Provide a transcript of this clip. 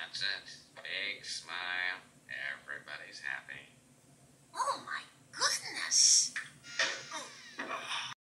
That's it. Big smile. Everybody's happy.